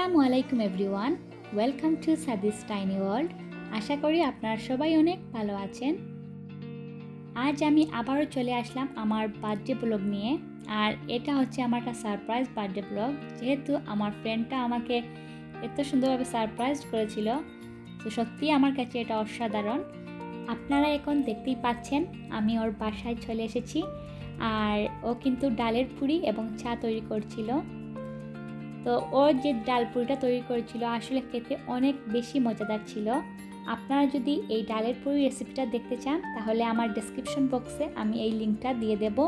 আসসালামু আলাইকুম everyone. Welcome to Sadi's tiny world আশা করি আপনারা সবাই অনেক ভালো আছেন। আজ আমি আবারও চলে আসলাম আমার বার্থডে ব্লগ নিয়ে। আর এটা হচ্ছে আমার একটা সারপ্রাইজ বার্থডে ব্লগ। যেহেতু আমার ফ্রেন্ডটা আমাকে এত সুন্দরভাবে সারপ্রাইজ করেছিল। তো সত্যি আমার কাছে এটা অসাধারণ। আপনারা এখন দেখতেই পাচ্ছেন, আমি ওর বাসায় চলে এসেছি। আর ও কিন্তু ডালের পুরি এবং চা তৈরি করছিল। তো ও যে ডাল পুরিটা তৈরি করেছিল, আসলে খেতে অনেক বেশি মজাদার ছিল। আপনারা যদি এই ডালের পুরি রেসিপিটা দেখতে চান, তাহলে আমার ডেসক্রিপশন বক্সে আমি এই লিঙ্কটা দিয়ে দেব।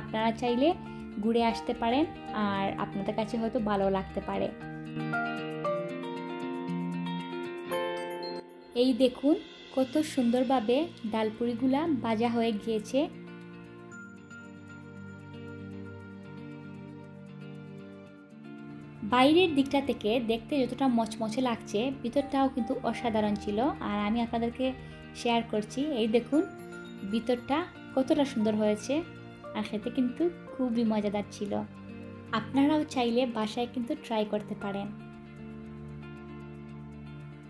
আপনারা চাইলে ঘুরে আসতে পারেন, আর আপনাদের কাছে হয়তো ভালো লাগতে পারে। এই দেখুন, কত সুন্দরভাবে ডালপুরিগুলা ভাজা হয়ে গিয়েছে। বাইরের দিকটা থেকে দেখতে যতটা মচমচে লাগছে, ভিতরটাও কিন্তু অসাধারণ ছিল। আর আমি আপনাদেরকে শেয়ার করছি, এই দেখুন, ভিতরটা কতটা সুন্দর হয়েছে আর খেতে কিন্তু খুবই মজাদার ছিল। আপনারাও চাইলে বাসায় কিন্তু ট্রাই করতে পারেন।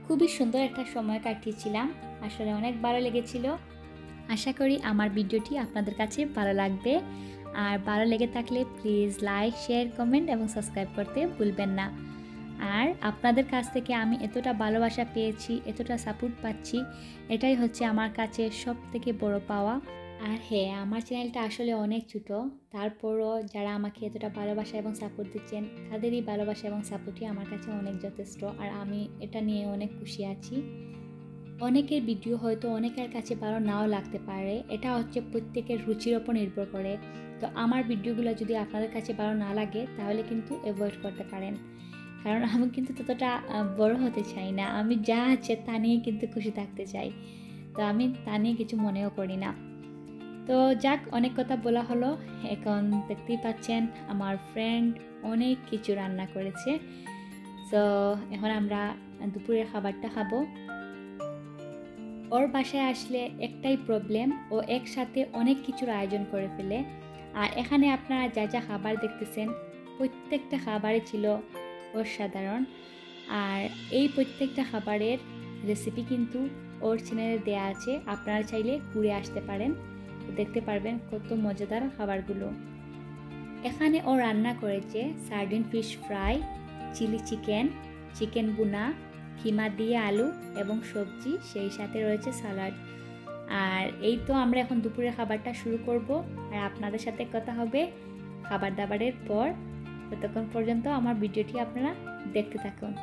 খুবই সুন্দর একটা সময় কাটিয়েছিলাম, আসলে অনেক ভালো লেগেছিল। আশা করি আমার ভিডিওটি আপনাদের কাছে ভালো লাগবে। আর ভালো লেগে থাকলে প্লিজ লাইক শেয়ার কমেন্ট এবং সাবস্ক্রাইব করতে ভুলবেন না। আর আপনাদের কাছ থেকে আমি এতটা ভালোবাসা পেয়েছি, এতটা সাপোর্ট পাচ্ছি, এটাই হচ্ছে আমার কাছে সব থেকে বড় পাওয়া। আর হ্যাঁ আমার চ্যানেলটা আসলে অনেক ছোটো, তারপরও যারা আমাকে এতটা ভালোবাসা এবং সাপোর্ট দিচ্ছেন, তাদেরই ভালোবাসা এবং সাপোর্টই আমার কাছে অনেক যথেষ্ট। আর আমি এটা নিয়ে অনেক খুশি আছি। অনেকের ভিডিও হয়তো অনেকের কাছে ভালো নাও লাগতে পারে। এটা হচ্ছে প্রত্যেকের রুচির ওপর নির্ভর করে। তো আমার ভিডিওগুলো যদি আপনাদের কাছে ভালো না লাগে, তাহলে কিন্তু অ্যাভয়েড করতে পারেন। কারণ আমি কিন্তু ততটা বড় হতে চাই না। আমি যা আছে তা নিয়ে কিন্তু খুশি থাকতে চাই। তো আমি তা নিয়ে কিছু মনেও করি না। তো যাক, অনেক কথা বলা হলো। এখন দেখতেই পাচ্ছেন, আমার ফ্রেন্ড অনেক কিছু রান্না করেছে। তো এখন আমরা দুপুরের খাবারটা খাব। ওর বাসায় আসলে একটাই প্রবলেম ও একসাথে অনেক কিছুর আয়োজন করে ফেলে। আর এখানে আপনারা যা যা খাবার দেখতেছেন, প্রত্যেকটা খাবারই ছিল অসাধারণ। আর এই প্রত্যেকটা খাবারের রেসিপি কিন্তু ওর চ্যানেলে দেয়া আছে। আপনারা চাইলে ঘুরে আসতে পারেন। দেখতে পারবেন কত মজাদার খাবারগুলো। এখানে ও রান্না করেছে sardine fish fry chilli chicken chicken bhuna keema দিয়ে আলু এবং সবজি, সেই সাথে রয়েছে সালাড। আর এই তো আমরা এখন দুপুরের খাবারটা শুরু করব। আর আপনাদের সাথে কথা হবে খাবার দাবারের পর। ততক্ষণ পর্যন্ত আমার ভিডিওটি আপনারা দেখতে থাকুন।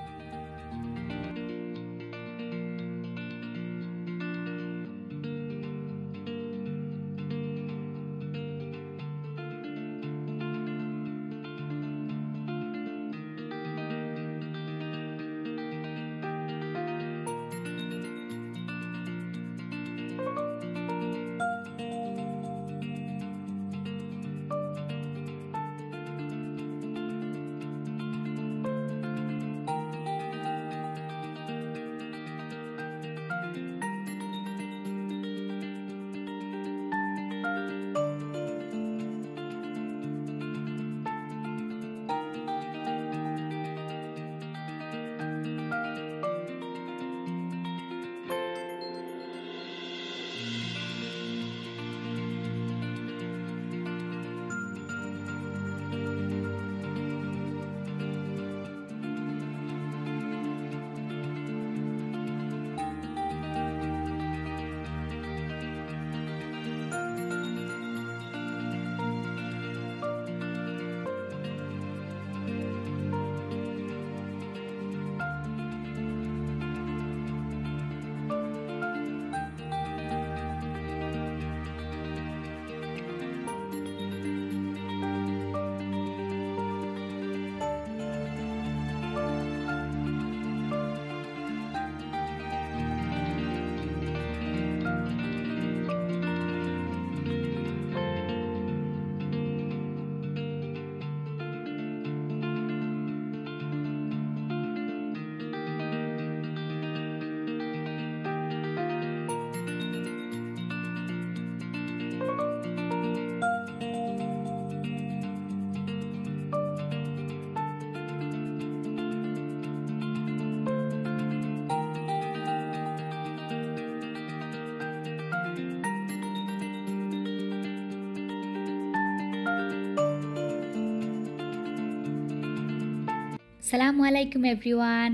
সালামু আলাইকুম এভরিওয়ান।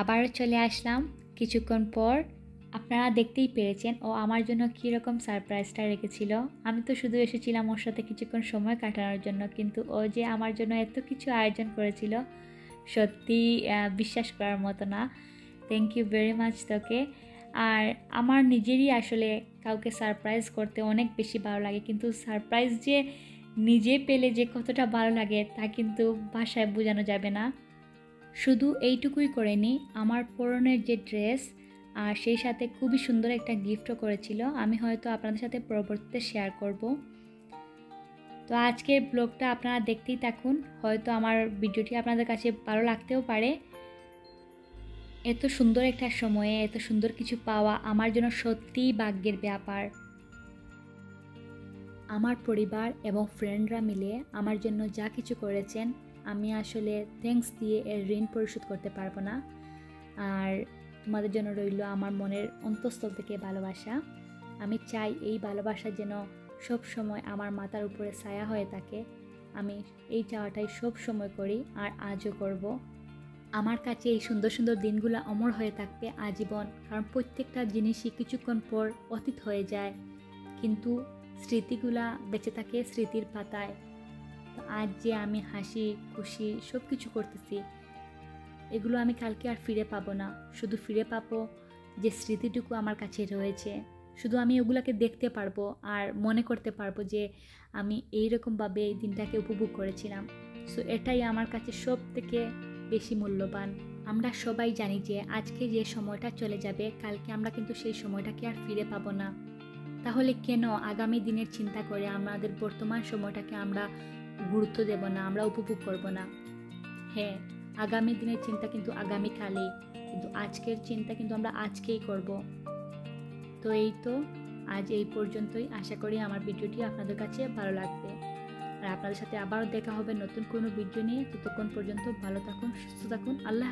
আবারও চলে আসলাম কিছুক্ষণ পর। আপনারা দেখতেই পেরেছেন ও আমার জন্য কীরকম সারপ্রাইজটা রেখেছিল। আমি তো শুধু এসেছিলাম ওর সাথে কিছুক্ষণ সময় কাটানোর জন্য, কিন্তু ও যে আমার জন্য এত কিছু আয়োজন করেছিল, সত্যি বিশ্বাস করার মতো না। থ্যাংক ইউ ভেরি মাচ তোকে। আর আমার নিজেরই আসলে কাউকে সারপ্রাইজ করতে অনেক বেশি ভালো লাগে, কিন্তু সারপ্রাইজ যে নিজে পেলে যে কতটা ভালো লাগে তা কিন্তু ভাষায় বোঝানো যাবে না। শুধু এইটুকুই করেনি আমার পরনের যে ড্রেস, আর সেই সাথে খুবই সুন্দর একটা গিফটও করেছিল। আমি হয়তো আপনাদের সাথে পরবর্তীতে শেয়ার করব। তো আজকের ব্লগটা আপনারা দেখতেই থাকুন। হয়তো আমার ভিডিওটি আপনাদের কাছে ভালো লাগতেও পারে। এত সুন্দর একটা সময়ে, এত সুন্দর কিছু পাওয়া আমার জন্য সত্যিই ভাগ্যের ব্যাপার। আমার পরিবার এবং ফ্রেন্ডরা মিলে আমার জন্য যা কিছু করেছেন আমি আসলে থ্যাঙ্কস দিয়ে এর ঋণ পরিশোধ করতে পারব না। আর তোমাদের জন্য রইল আমার মনের অন্তঃস্থল থেকে ভালোবাসা। আমি চাই এই ভালোবাসা যেন সব সময় আমার মাথার উপরে ছায়া হয়ে থাকে। আমি এই চাওয়াটাই সব সময় করি আর আজও করব। আমার কাছে এই সুন্দর সুন্দর দিনগুলো অমর হয়ে থাকবে আজীবন, কারণ প্রত্যেকটা জিনিসই কিছুক্ষণ পর অতীত হয়ে যায়। কিন্তু স্মৃতিগুলা বেঁচে থাকে স্মৃতির পাতায়। আজ যে আমি হাসি, খুশি সব কিছু করতেছি, এগুলো আমি কালকে আর ফিরে পাবো না। শুধু ফিরে পাবো যে স্মৃতিটুকু আমার কাছে রয়েছে। শুধু আমি ওগুলোকে দেখতে পারব আর মনে করতে পারব যে আমি এইরকমভাবে এই দিনটাকে উপভোগ করেছিলাম। সো এটাই আমার কাছে সব থেকে বেশি মূল্যবান। আমরা সবাই জানি যে আজকে যে সময়টা চলে যাবে, কালকে আমরা কিন্তু সেই সময়টাকে আর ফিরে পাবো না। তাহলে কেন আগামী দিনের চিন্তা করে আমাদের বর্তমান সময়টাকে আমরা গুরুত্ব দেব না, আমরা উপভোগ করব না। হ্যাঁ আগামী দিনের চিন্তা কিন্তু আগামীকালেই কিন্তু আজকের চিন্তা কিন্তু আমরা আজকেই করব। তো এই তো, আজ এই পর্যন্তই। আশা করি আমার ভিডিওটি আপনাদের কাছে ভালো লাগবে। আর আপনাদের সাথে আবারও দেখা হবে নতুন কোনো ভিডিও নিয়ে। ততক্ষণ পর্যন্ত ভালো থাকুন, সুস্থ থাকুন। আল্লাহ